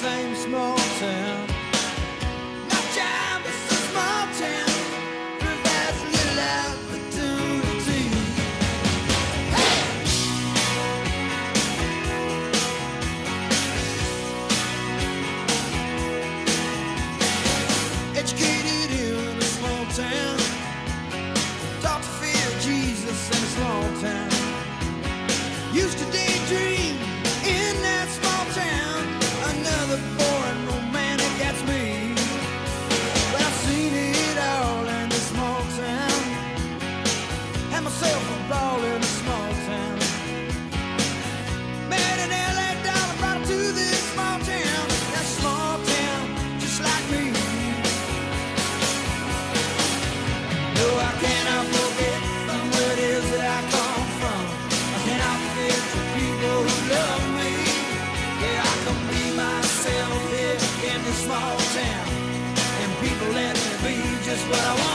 same small town. My job is a small town. Provides little opportunity. Educated in a small town. Taught to fear Jesus in a small town. Used to Had myself a ball in a small town. Met an LA dollar, brought her to this small town. That small town, just like me. No, I cannot forget from where it is that I come from. I cannot forget the people who love me. Yeah, I can be myself here in this small town. And people let me be just what I want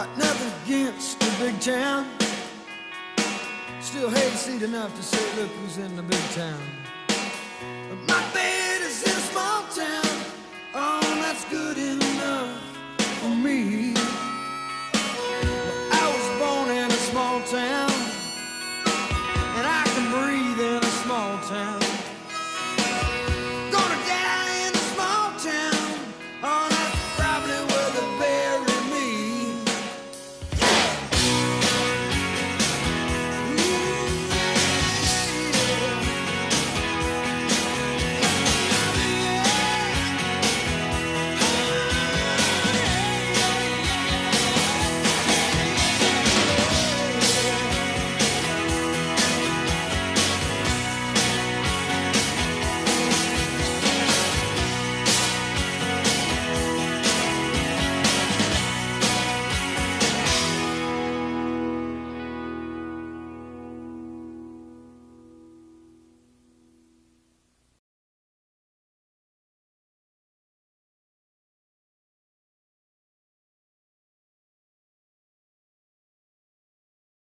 Got nothing against the big town. Still hate seed enough to say, look who's in the big town. But my bed is in a small town. Oh, that's good enough for me. Well, I was born in a small town, and I can breathe in a small town.